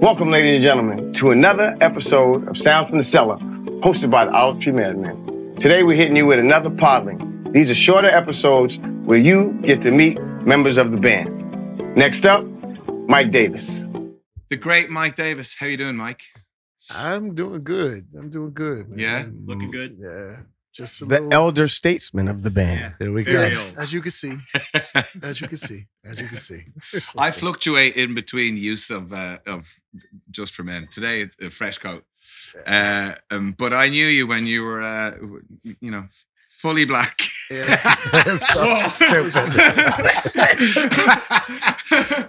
Welcome, ladies and gentlemen, to another episode of Sound from the Cellar, hosted by the Olive Tree Madmen. Today, we're hitting you with another podling. These are shorter episodes where you get to meet members of the band. Next up, Mike Davis. The great Mike Davis. How you doing, Mike? I'm doing good. I'm doing good. Man. Yeah? Looking good. Yeah. Just a The little, elder statesman of the band. There we Very go. old. as you can see, as you can see, as you can see. I fluctuate in between use of uh, of just for men. Today it's a fresh coat, uh, um, but I knew you when you were, uh, you know, fully black. Yeah. That's so stupid.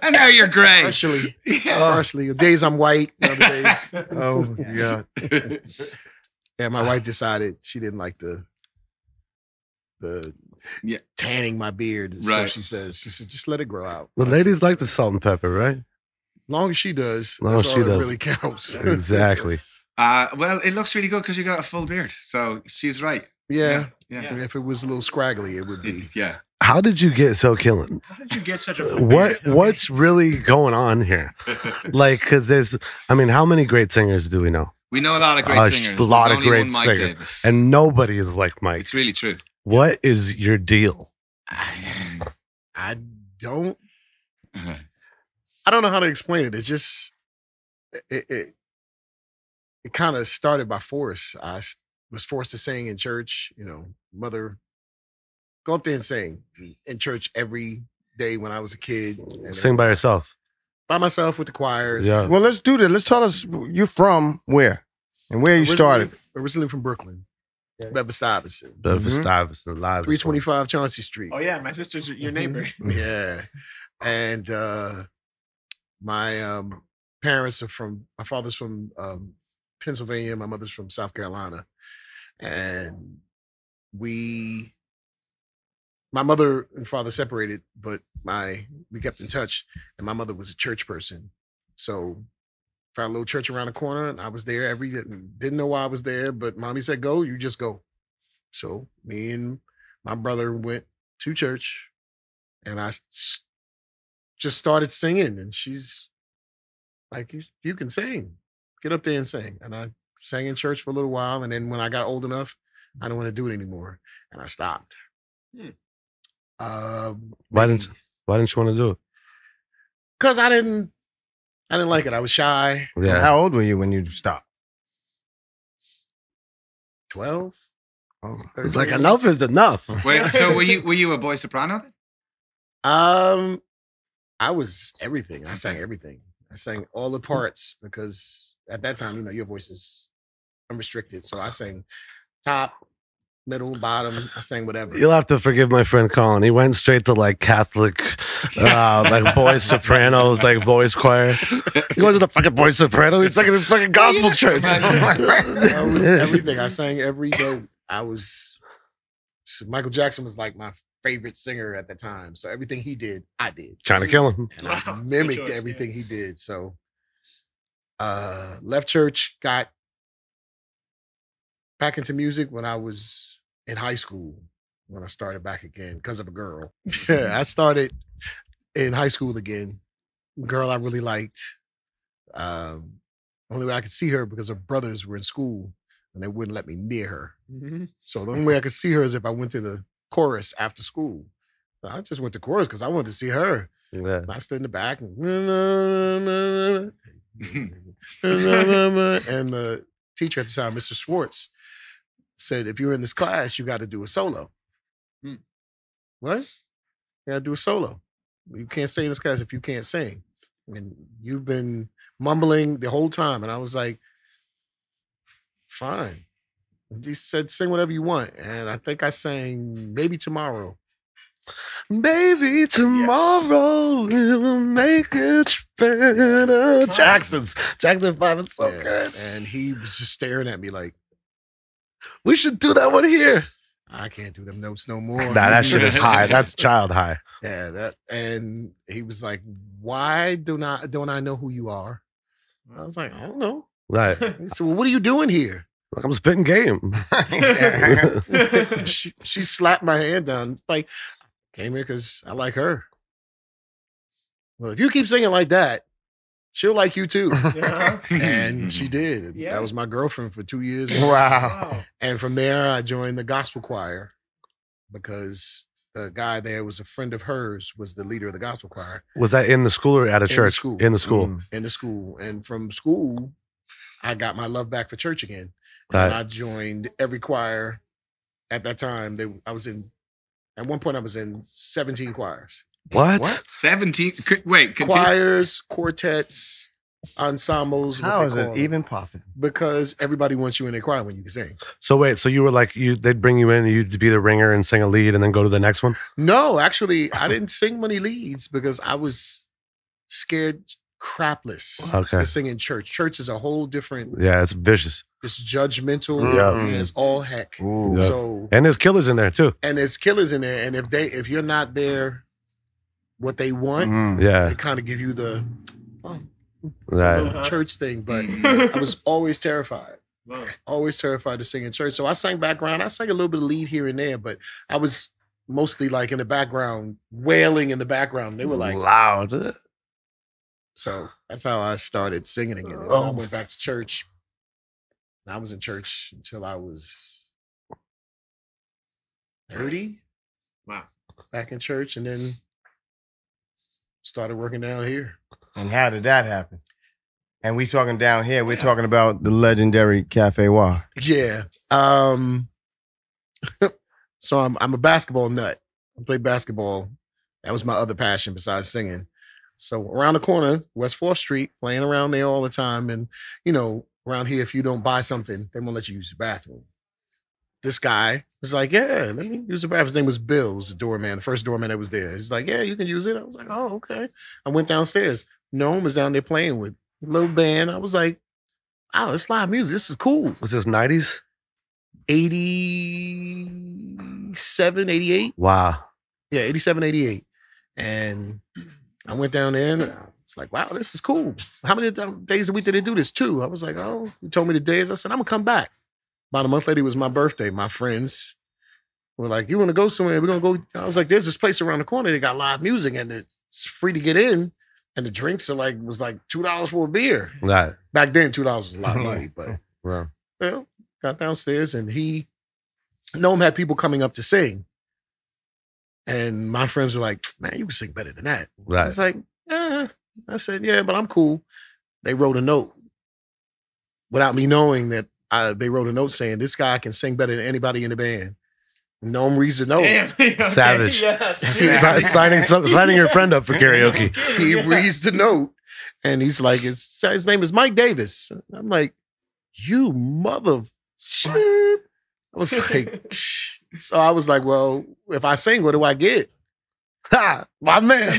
and now you're grey. partially, partially. Days I'm white. Other days. Oh yeah. Yeah. My wife decided she didn't like the the Yeah. tanning my beard. So she says, she said, just let it grow out. The I ladies said, like the salt and pepper, right? As long as she does, Long that's as all she that does. really counts. Exactly. Uh, well, it looks really good because you got a full beard. So she's right. yeah. Yeah. Yeah. If it was a little scraggly, it would be. Yeah. How did you get so killing? How did you get such a What beard? What's really going on here? Like, because there's, I mean, how many great singers do we know? We know a lot of great A singers. A lot There's of great singers. Davis. And nobody is like Mike. it's really true. What is your deal? I don't Uh-huh. I don't know how to explain it. It's just it it, it kind of started by force. I was forced to sing in church. You know, mother go up there and sing in church every day when I was a kid. and Sing by yourself. By myself with the choirs. Yeah. Well, let's do that. Let's tell us you're from where and where you Originally- started. originally from Brooklyn, Bedford Stuyvesant, Bedford. Stuyvesant live. three twenty five Chauncey Street. Oh yeah, my sister's your neighbor. Yeah. And uh my um parents are from my father's from um Pennsylvania, my mother's from South Carolina. And we my mother and father separated, but my we kept in touch and my mother was a church person. So found a little church around the corner and I was there every didn't know why I was there, but mommy said go, you just go. So me and my brother went to church and I just started singing, and she's like, "You you can sing, get up there and sing." And I sang in church for a little while, and then when I got old enough, I didn't want to do it anymore, and I stopped. Hmm. Um, Why didn't Why didn't you want to do it? Because I didn't, I didn't like it. I was shy. Yeah. How old were you when you stopped? Twelve. Oh. It's like enough is enough. Wait, so were you were you a boy soprano then? Um, I was everything. I sang everything. I sang all the parts because at that time, you know, your voice is unrestricted. So I sang top, middle, bottom. I sang whatever. You'll have to forgive my friend Colin. He went straight to like Catholic, uh, like boys sopranos, like boys choir. He wasn't a fucking boy soprano. He's like in a fucking gospel church. I was everything. I sang every note. I was Michael Jackson was like my favorite singer at the time. So everything he did, I did. Trying to kill him. and I Wow, good mimicked choice, yeah. everything he did. So uh left church, got back into music when I was in high school when I started back again because of a girl. I started in high school again. Girl I really liked. Um only way I could see her because her brothers were in school and they wouldn't let me near her. Mhm. So the only way I could see her is if I went to the chorus after school. I just went to chorus because I wanted to see her. Yeah. I stood in the back and, and the teacher at the time, Mr. Schwartz, said, if you're in this class, you got to do a solo. Hmm. What? You got to do a solo. You can't stay in this class if you can't sing. And you've been mumbling the whole time. And I was like, fine. He said, sing whatever you want. And I think I sang Maybe Tomorrow. Maybe tomorrow it will make it better. Jackson's Jackson Five is so Yeah, good. And he was just staring at me like, We should do that one here. I can't do them notes no more. Nah, that shit is high. That's child high. yeah. That and he was like, "Why do not don't I know who you are?" I was like, "I don't know." Right. He said, "Well, what are you doing here?" Like I'm spitting game. she she slapped my hand down. Like, came here because I like her. Well, if you keep singing like that, she'll like you too. Yeah. And she did. Yeah. That was my girlfriend for two years. Wow. Wow. And from there, I joined the gospel choir because the guy there was a friend of hers, was the leader of the gospel choir Was that in the school or at a the church? school. In the school. Mm. in the school. And from school, I got my love back for church again. Right. And I joined every choir at that time. They, I was in, at one point, I was in 17 choirs. What? What? 17. c- Wait, continue. Choirs, quartets, ensembles. what How they it them. even possible? Because everybody wants you in a choir when you can sing. So wait, so you were like you they'd bring you in, you'd be the ringer and sing a lead and then go to the next one? No, actually, I didn't sing many leads because I was scared crapless Okay. to sing in church. Church is a whole different, Yeah, it's vicious. it's judgmental, mm. Yeah. it's all heck. Ooh. Yeah. So And there's killers in there too. and there's killers in there. And if they if you're not there what they want, Mm. Yeah. they kind of give you the oh, Right. little Uh-huh. church thing. But I was always terrified. Wow. Always terrified to sing in church. So I sang background. I sang a little bit of lead here and there, but I was mostly like in the background, wailing in the background. They were like, loud. so that's how I started singing again. And then I Oh. went back to church. And I was in church until I was 30. Wow. Back in church and then started working down here. And how did that happen? And we talking down here, we're talking about the legendary Cafe Wha. Yeah. Um so I'm I'm a basketball nut. I played basketball. That was my other passion besides singing. So around the corner, West 4th Street, playing around there all the time. And you know, around here, if you don't buy something, they won't let you use the bathroom. This guy was like, Yeah, let me use the bathroom. His name was Bill, was the doorman, the first doorman that was there. He's like, Yeah, you can use it. I was like, Oh, okay. I went downstairs. Noam was down there playing with a little band. I was like, Oh, it's live music. This is cool. Was this 90s? 87, 88. Wow. Yeah, 87, 88. And I went down there and I was like, wow, this is cool. How many days a week did they do this? Two. I was like, oh, you told me the days. I said, I'm going to come back. About a month later, it was my birthday. My friends were like, you want to go somewhere? We're going to go. I was like, there's this place around the corner. They got live music and it's free to get in. And the drinks are like, was like $2 for a beer. Right. Back then, $2 was a lot of money, but well, got downstairs and he, Noam had people coming up to sing. And my friends were like, man, you can sing better than that. Right. It's like, yeah. I said, yeah, but I'm cool. They wrote a note without me knowing that I, they wrote a note saying this guy can sing better than anybody in the band. No reason, no. Damn. Okay, Savage. Yes. Si- signing some, signing your friend up for karaoke. He Yeah. reads the note and he's like, his, his name is Mike Davis. I'm like, you mother. I was like, so I was like, well, if I sing, what do I get? Ha! My man. like,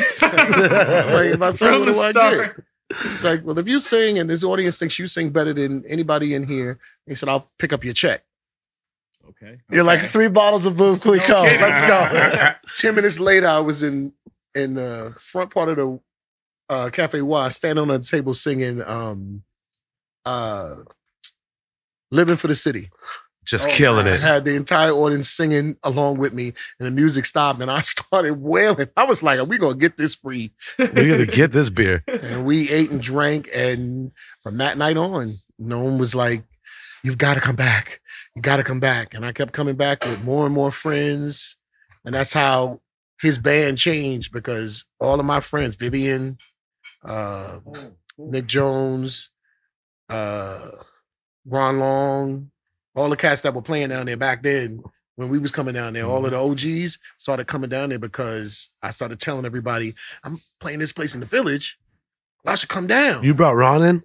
if I sing, From what do I start. get? He's like, well, if you sing and this audience thinks you sing better than anybody in here, he said, I'll pick up your check. Okay. You're like three bottles of Veuve Clicquot. kidding. Let's go. Ten minutes later, I was in in the front part of the uh, Cafe Wha, standing on a table singing um, uh, "Living for the City." Just Oh, killing I it. had the entire audience singing along with me, and the music stopped, and I started wailing. I was like, "Are we gonna get this free?" We're gonna get this beer. And we ate and drank, and from that night on, Noam was like, "You've got to come back. You got to come back." And I kept coming back with more and more friends, and that's how his band changed because all of my friends, Vivian, uh, Nick Jones, uh, Ron Long, all the cats that were playing down there back then. When we was coming down there, all of the OGs started coming down there because I started telling everybody, "I'm playing this place in the village. I should come down." You brought Ron in?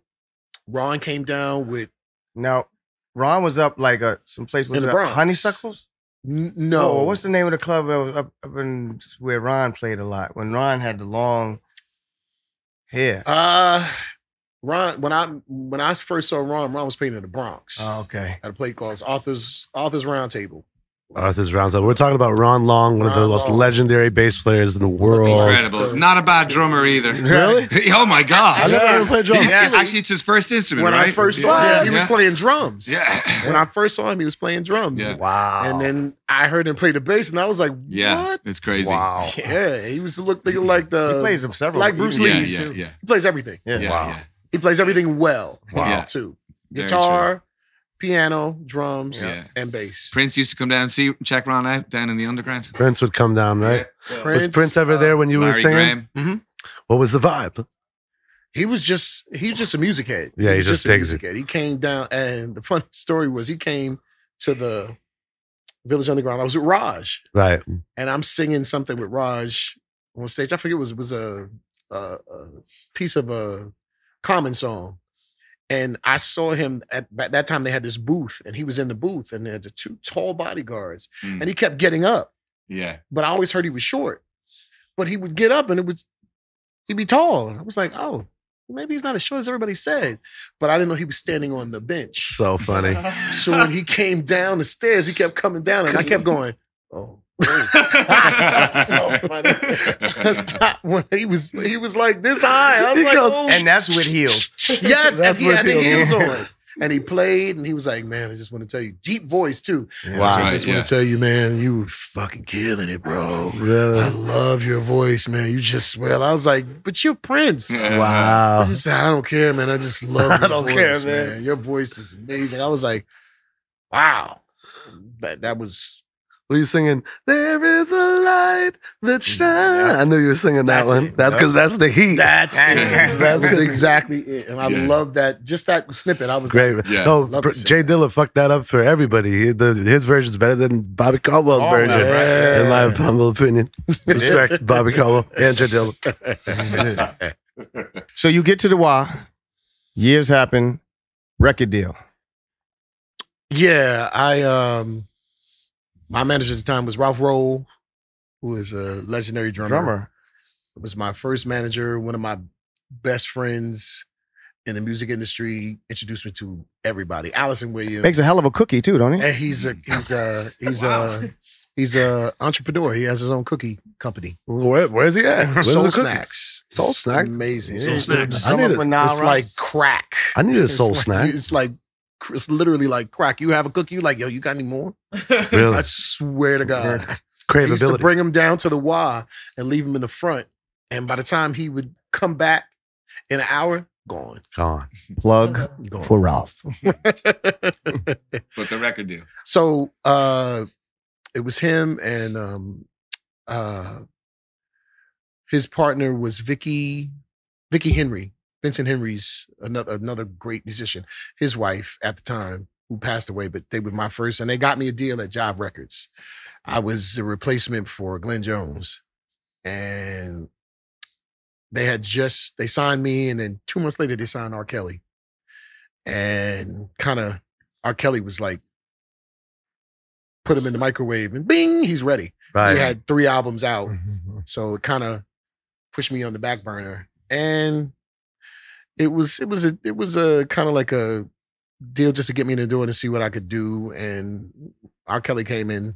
Ron came down with Now, Ron was up like a someplace was In the it up Bronx. Honeysuckles. n- no. Oh, what's the name of the club that was up, up in where Ron played a lot? When Ron had the long hair. Uh, Ron. When I when I first saw Ron, Ron was playing in the Bronx oh, okay. at a place called Arthur's Arthur's Round Table. Arthur's Roundtable. We're talking about Ron Long, one of the Ron most Long. legendary bass players in the world. Incredible. Not a bad drummer either. Really? oh my God. I never even played drums. He's- Actually, it's his first instrument, when right? I first saw him, he was Yeah. playing drums. Yeah. When I first saw him, he was playing drums. Yeah. Wow. And then I heard him play the bass, and I was like, Yeah, "What?" it's crazy. wow. Yeah, he was looking like the he plays them several. like Bruce he- Yeah, Lee's yeah, yeah, he plays everything. Yeah. yeah, Wow. Yeah. He plays everything well. Wow. too. Guitar, piano, drums, Yeah. and bass. Prince used to come down and see check Ron out down in the underground. Prince would come down, right? Was Prince ever uh, there when you were Larry singing? Graham. What was the vibe? He was just he was just a music head. Yeah, he was just a digs music head. He came down, and the funny story was he came to the Village Underground. I was with Raj, Right. and I'm singing something with Raj on stage. I forget it was it was a, a, a piece of a common song. And I saw him at, at that time. They had this booth, and he was in the booth, and there were the two tall bodyguards, Mm. and he kept getting up. Yeah. But I always heard he was short. But he would get up, and it was he'd be tall. And I was like, oh, maybe he's not as short as everybody said. But I didn't know he was standing on the bench. So funny. So when he came down the stairs, he kept coming down, and I kept going, oh. So funny. when he was he was like this high. I was He like, goes, oh, and that's with heels. yes, and That's he what had the heels- heels on. And he played, and he was like, "Man, I just want to tell you, deep voice too. Yeah. Wow. I Right, just yeah. want to tell you, man, you were fucking killing it, bro. Really? I love your voice, man. You just well, I was like, but you're Prince. Wow. I just said, I don't care, man. I just love your I don't voice, care, man. Your voice is amazing. I was like, wow. That that was Were you singing, There is a light that shines? I knew you were singing that That's one. it. That's because that's the heat. that's it. That's exactly it. And I Yeah. love that. Just that snippet. I was Great. like, Yeah. No, Love Pr- Jay that. Dilla fucked that up for everybody. He, the, his version's better than Bobby Caldwell's Oh, version, yeah. in my humble opinion. Respect Bobby Caldwell and Jay Dilla. So you get to the Y, years happen, record deal. Yeah, I um my manager at the time was Ralph Rolle, who is a legendary drummer. Drummer. was my first manager, one of my best friends in the music industry, introduced me to everybody. Allison Williams. Makes a hell of a cookie too, don't he? and he's a he's a he's Wow. a he's a entrepreneur. He has his own cookie company. Where, where's he at? Where's Soul? Snacks. Soul It's Snacks? Amazing. Soul It's- Snacks. I need Drummer a, It's like crack. I need a It's soul like- snack. It's like it's literally like crack. You have a cookie, you like, yo, you got any more? Really? I swear to God. I used to bring him down to the Y and leave him in the front. And by the time he would come back in an hour, gone. Gone. plug Gone. for Ralph. But the record deal. so uh it was him and um uh his partner was Vicky Vicky Henry. Vincent Henry's another another great musician. His wife at the time, who passed away, but they were my first, and they got me a deal at Jive Records. I was a replacement for Glenn Jones, and they had just they signed me, and then two months later they signed R. Kelly, and kind of R. Kelly was like, put him in the microwave, and bing, he's ready. Right. He had three albums out, so it kind of pushed me on the back burner, and it was it was a it was a kind of like a deal just to get me in the door and see what I could do. And R. Kelly came in,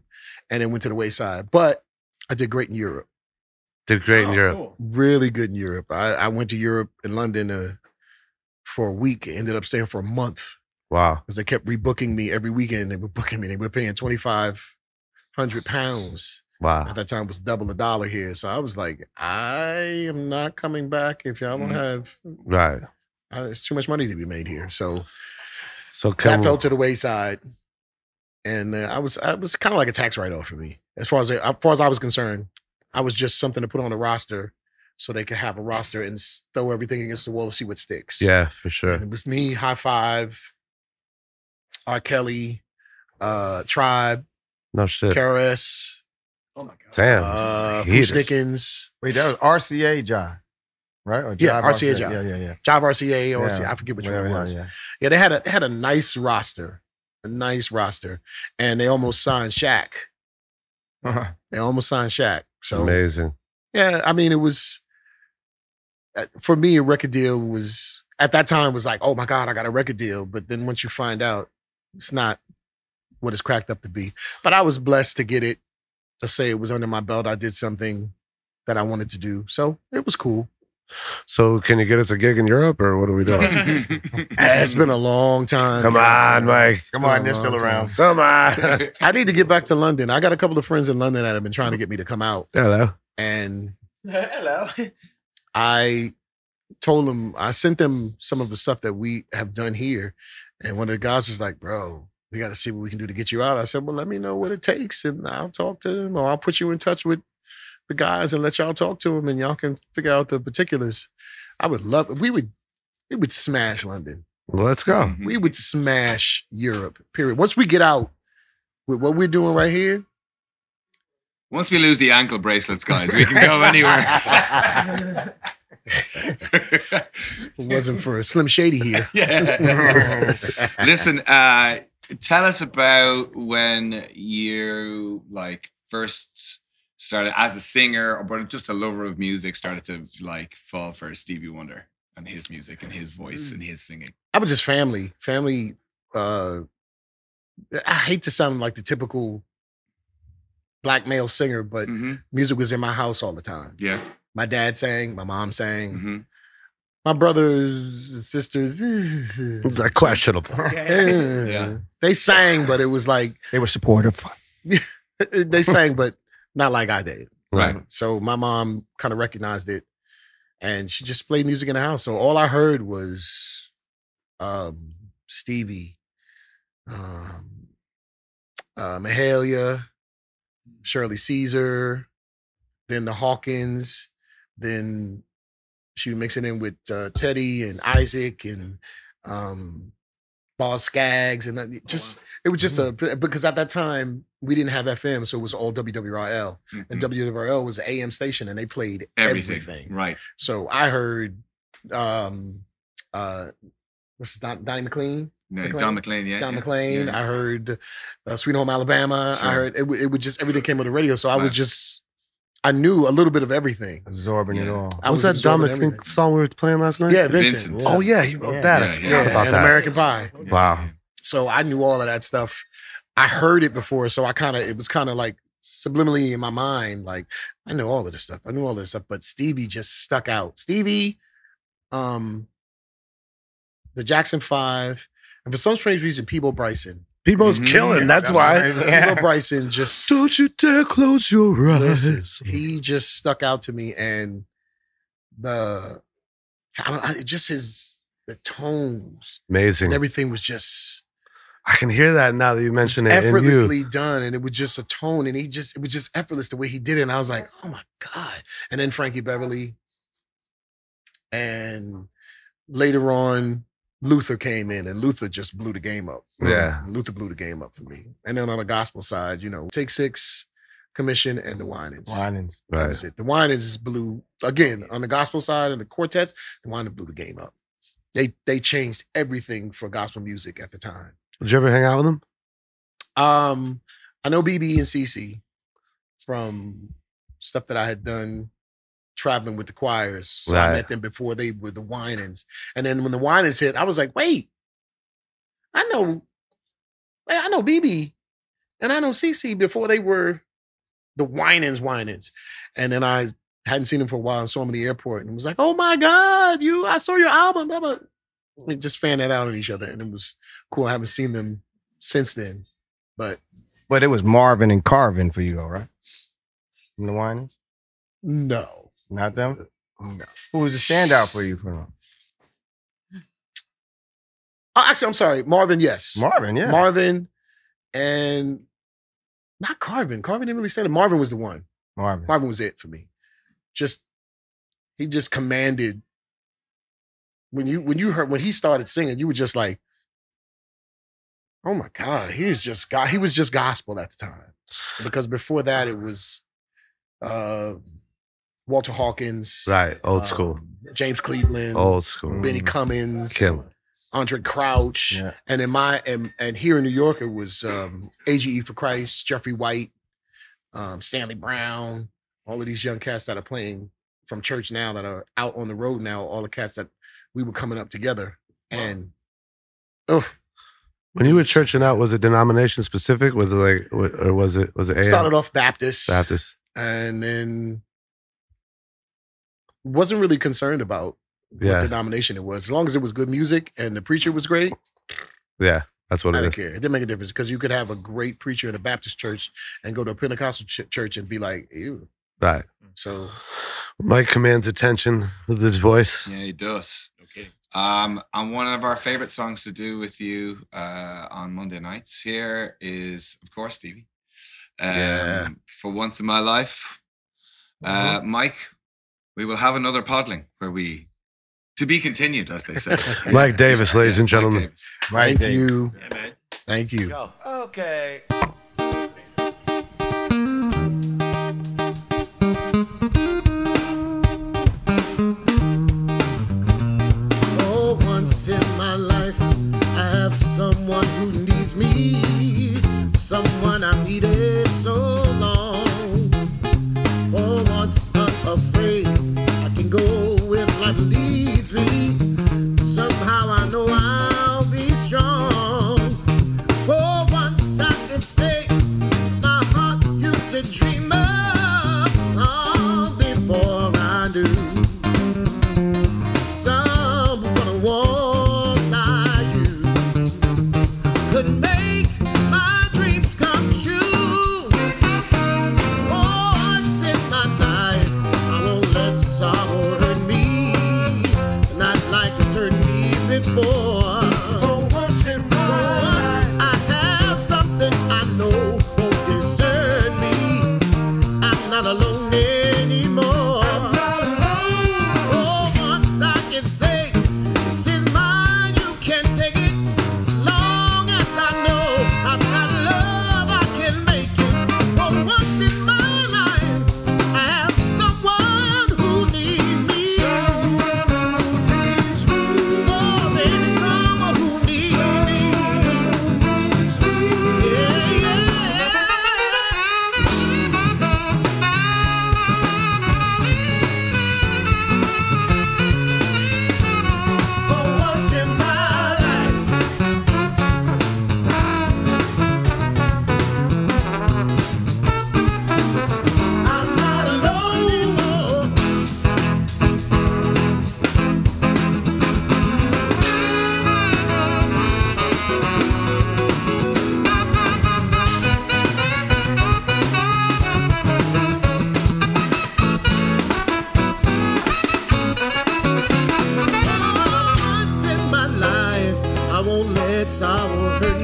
and then went to the wayside. But I did great in Europe, Did great in Oh, Europe. cool. really good in Europe. I, I went to Europe in London uh, for a week. Ended up staying for a month Wow. because they kept rebooking me every weekend. They were booking me. They were paying twenty five hundred pounds Wow. at that time was double a dollar here. So I was like, I am not coming back if y'all don't Mhm. have. Right. Uh, it's too much money to be made here. So So that fell to the wayside, and uh, I was I was kind of like a tax write off for me as far as I- as far as I was concerned. I was just something to put on a roster so they could have a roster and throw everything against the wall to see what sticks. Yeah, for sure. And it was me, Hi-Five, R. Kelly, uh, Tribe, No shit. KRS, Oh my god. Damn. uh, Heaters. Bruce Nickens. Wait, that was RCA John, right? Or Yeah, Jive RCA Jive. Yeah, yeah, yeah. Job RCA or Yeah, RCA, I forget which one it yeah, was. yeah. Yeah, they had a they had a nice roster, a nice roster, and they almost signed Shaq. Uh-huh. They almost signed Shaq. So Amazing. yeah, I mean, it was uh, for me a record deal was at that time was like, oh my god, I got a record deal. But then once you find out, it's not what it's cracked up to be. But I was blessed to get it. To say it was under my belt, I did something that I wanted to do, so it was cool. So can you get us a gig in Europe or what are we doing? Eh, it's been a long time. Come on, Mike. Come on, they're still time. around. Come on. I need to get back to London. I got a couple of friends in London that have been trying to get me to come out, Hello. and Hello. I told them I sent them some of the stuff that we have done here, and one of the guys was like, "Bro, we got to see what we can do to get you out." I said, "Well, let me know what it takes, and I'll talk to him, or I'll put you in touch with the guys and let y'all talk to him, and y'all can figure out the particulars." I would love. We would. We would smash London. Let's go. Mhm. We would smash Europe. Period. Once we get out with what we're doing right here, Once we lose the ankle bracelets, guys, we can go anywhere. it wasn't for a Slim Shady here. yeah. Listen, uh, tell us about when you like first started as a singer or but just a lover of music started to like fall for Stevie Wonder and his music and his voice and his singing. I was just family. Family. Uh, I hate to sound like the typical black male singer, but hmm music was in my house all the time. Yeah. My dad sang, my mom sang, hmm my brothers and sisters. It's like questionable. yeah. They sang, but it was like They were supportive. they sang, but not like I did. Right. So my mom kind of recognized it and she just played music in the house. So all I heard was um, Stevie, um, uh, Mahalia, Shirley Caesar, then the Hawkins, then she would mix it in with uh, Teddy and Isaac and um, Boz Scaggs. And uh, just, it was just a, because at that time, we didn't have FM, so it was all WWRL and Mhm. WWRL was an AM station and they played Everything. everything. Right. So I heard um uh what's Don, Donnie McLean? No, McLean? Don McLean, yeah. Don yeah, McLean. yeah. I heard uh, Sweet Home Alabama. I heard it, it would just everything came on the radio. So I was just I knew a little bit of everything. Absorbing it all. I What was that Don absorbing McLean everything. song we were playing last night? Yeah, Vincent. Vincent. Oh yeah, he wrote Yeah. that. I Yeah, forgot yeah. about and that. American Pie. Wow. So I knew all of that stuff. I heard it before, so I kind of it was kind of like subliminally in my mind, like I know all of this stuff. I knew all this stuff, but Stevie just stuck out. Stevie, um, the Jackson Five, and for some strange reason, Peabo Bryson. People's Mhm. killing. That's, That's why. right. Yeah. Bryson just Don't you dare close your listen, eyes. he just stuck out to me, and the I don't, I, just his the tones Amazing. and everything was just I can hear that now that you mentioned It was mention it. you. effortlessly done and it was just a tone and he just it was just effortless the way he did it and i was like oh my god and then frankie beverly and later on luther came in and luther just blew the game up Yeah. luther blew the game up for me and then on the gospel side you know take six commission and the winans Winans. that Right. was it the winans blew again on the gospel side and the quartets the winans blew the game up they they changed everything for gospel music at the time Did you ever hang out with them? um, I know BB and CC from stuff that I had done traveling with the choirs. So I met them before they were the Winans. And then when the Winans hit, I was like, wait, I know, I know BB and I know CC before they were the Winans Winans. And then I hadn't seen them for a while and saw them in the airport and was like, oh my God, you, I saw your album. Blah, blah. We just fan that out on each other. And it was cool. I haven't seen them since then. But But it was Marvin and Carvin for you, though, right? From the Winans? no, Not them? no. Who was the standout for you for them? Oh, actually, I'm sorry. Marvin, yes. Marvin, yeah. Marvin and not Carvin. Carvin didn't really say that. Marvin was the one. Marvin. Marvin was it for me. Just he just commanded when you when you heard when he started singing, you were just like, oh my God, he's just God. He was just gospel at the time. Because before that, it was uh Walter Hawkins, Right. Old school. um, James Cleveland, Old school. Benny Mm. Cummins, Kill. Andraé Crouch. Yeah. And in my and, and here in New York, it was um, AGE for Christ, Jeffrey White, um, Stanley Brown, all of these young cats that are playing from church now that are out on the road now. All the cats that we were coming up together, and oh, When you were churching out, was it denomination specific? Was it like, or was it was it AM? Started off Baptist, Baptist? and then wasn't really concerned about Yeah, what denomination it was. As long as it was good music and the preacher was great, yeah, that's what I it didn't is. care. It didn't make a difference because you could have a great preacher in a Baptist church and go to a Pentecostal ch- church and be like, ew. Right. So Mike commands attention with his voice. Yeah, he does. No kidding. Um, and one of our favorite songs to do with you uh, on Monday nights here is, of course, Stevie. Um, Yeah. For once in my life, uh, Mike, we will have another podling where we, to be continued, as they say. Mike Davis, ladies and Mike gentlemen. Davis. Right thank there. you. Yeah, man. Thank you. Okay. For once in my life, I have someone who needs me. Someone I needed so me. Somehow I know I'll be strong. For once I can say, my heart used to dream Once